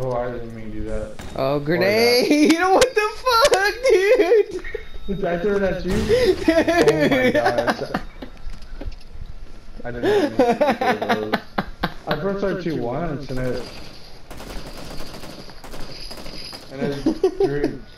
Oh, I didn't mean to do that. Oh, grenade! what the fuck, dude? Did I throw it at you? Dude. Oh my gosh. I didn't mean to throw those. I pressed R2 once and it... And it drew